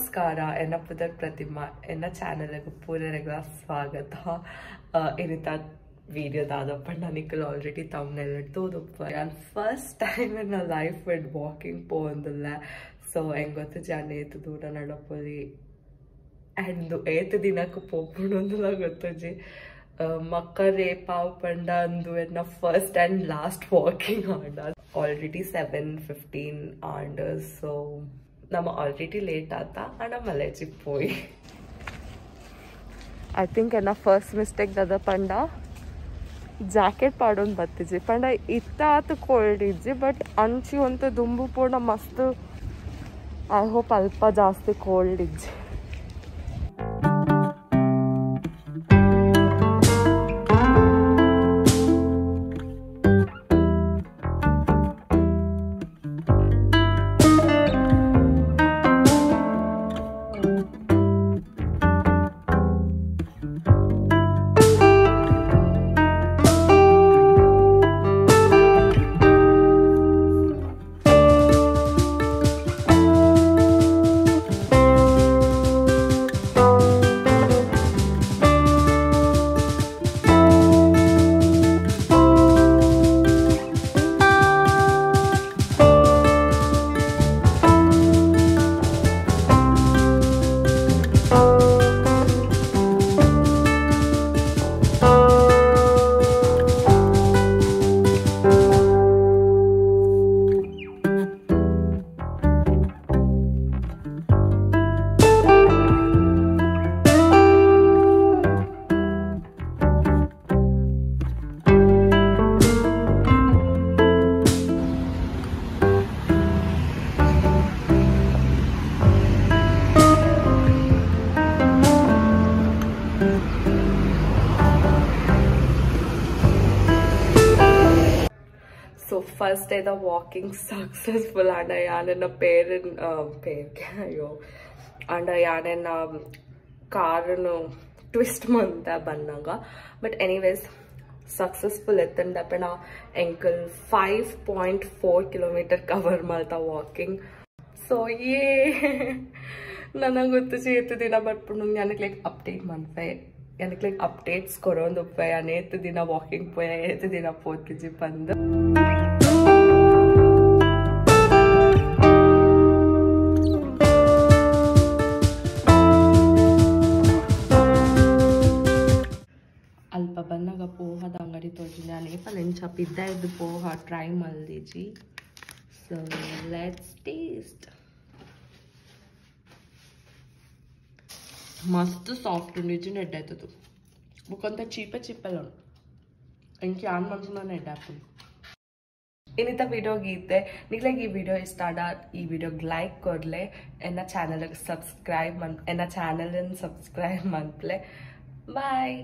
ನಮಸ್ಕಾರ. ಎನ್ನ ಪುದರ್ ಪ್ರತಿಮಾ. ಎನ್ನ ಚಾನಲ್ಗೆ ಪೂರನೆಗಳ ಸ್ವಾಗತ. ಏನಿತ್ತ ವೀಡಿಯೋದ ಆದಪ್ಪ ನನಗೆ ಆಲ್ರೆಡಿ ತಮ್ಮನೆಲ್ಲ ತೋದಪ್ಪ. ನಾನು ಫಸ್ಟ್ ಟೈಮ್ ನನ್ನ ಲೈಫ್ ವೆಡ್ ವಾಕಿಂಗ್ ಪೋಂದಿಲ್ಲ ಸೊ ಹೆಂಗೆ ಗೊತ್ತು ಜನ ಏತು ದೂರ ನಡಪೋದಿ ಆ್ಯಂಡ್ ಏತು ದಿನಕ್ಕೆ ಪೋಪುಣೊಂದಿಲ್ಲ ಗೊತ್ತಜ್ಜಿ ಮಕ್ಕರೇ, ಪಾವ್ ಪಂಡ ಅಂದು ಎನ್ನ ಫಸ್ಟ್ ಆ್ಯಂಡ್ ಲಾಸ್ಟ್ ವಾಕಿಂಗ್ ಆಡ ಆಲ್ರೆಡಿ ಸೆವೆನ್ ಫಿಫ್ಟೀನ್ ಆಂಡರ್ಸ್ ಸೊ ನಮ್ಮ ಆಲ್ರೆಡಿ ಲೇಟ್ ಆತ ಆಂಡ ಮಲೇಜಿ ಪೋಯಿ. ಐ ಥಿಂಕ್ ಎನ್ನ ಫಸ್ಟ್ ಮಿಸ್ಟೇಕ್ ದದ ಪಂಡ. ಜಾಕೆಟ್ ಪಾಡೊಂದು ಬತ್ತಿಜಿ ಪಂಡ ಇತ್ತ ಆತ ಕೋಲ್ಡ್ ಇಜ್ಜಿ ಬಟ್ ಅಂಚಿ ಒಂತ ದುಂಬು ಪೂರ್ಣ ಮಸ್ತ್. ಐ ಹೋಪ್ ಅಲ್ಪ ಜಾಸ್ತಿ ಕೋಲ್ಡ್ ಇಜ್ಜಿ so first day the walking successful ಅಂಡ ಯಾನೆನ್ನ ಪೇರನ್ ಪೇರ್ಗೆ ಅಯ್ಯೋ ಅಂಡ ಯಾನೆನ್ನ ಕಾರನ್ನು ಟ್ವಿಸ್ಟ್ ಮಂತ ಬಂದಾಗ ಬಟ್ ಎನಿವೇಸ್ ಸಕ್ಸಸ್ಫುಲ್ ಎತ್ತಂಡಪ್ಪ ನಾ ಎಂಕಲ್ five point four kilometre cover ಮಾಡ್ತಾ ವಾಕಿಂಗ್ ಸೊ ಏ ನನಗೆ ಗೊತ್ತಿಸಿ ಎತ್ತು ದಿನ ಬರ್ಪುಂಡು ನನಗೆ ಲೈಕ್ ಅಪ್ಡೇಟ್ ಮಾಡ್ಪೆ எனக்கு லைக் அப்டேட்ஸ் கொண்டு வந்து போய் நேற்று தினம் வாக்கிங் போய் நேற்று தினம் போத்துச்சு பந்து ಅಲ್ಪ ಬಂದಾಗ ಪೋಹದ ಅಂಗಡಿ ತೊಗೊಂಡು ನಾನು ಏಪ ನೆಂಚಪ್ಪ ಇದ್ದ ಇದ್ದು ಪೋಹ ಟ್ರೈ ಮಾಡಿದಿಜಿ ಸೊ ಲೆಟ್ಸ್ ಟೇಸ್ಟ್ ಮಸ್ತ್ ಸಾಫ್ಟ್ ನಿಜ ನೆಡ್ ಆಯ್ತದು ಬುಕ್ಕಂತ చీపే ಚಿಪ್ಪೆಲ್ಲ ಇಂಕಿ ಆನ್ ಮನ್ಸು ನಾನು ನೆಡ್ ಹಾಕ್ತೀನಿ ಇನ್ನಿತ ವಿಡಿಯೋ ಗೀತೆ ನಿಗ್ಲಾಗಿ ಈ ವಿಡಿಯೋ ಇಷ್ಟ ಆದ ಈ ವಿಡಿಯೋಗೆ ಲೈಕ್ ಕೊಡ್ಲೆ ಎನ್ನ ಚಾನಲ್ಗೆ ಸಬ್ಸ್ಕ್ರೈಬ್ ಮನ್ ಎನ್ನ ಚಾನಲನ್ನು ಸಬ್ಸ್ಕ್ರೈಬ್ ಮಾಡ್ಲೆ ಬಾಯ್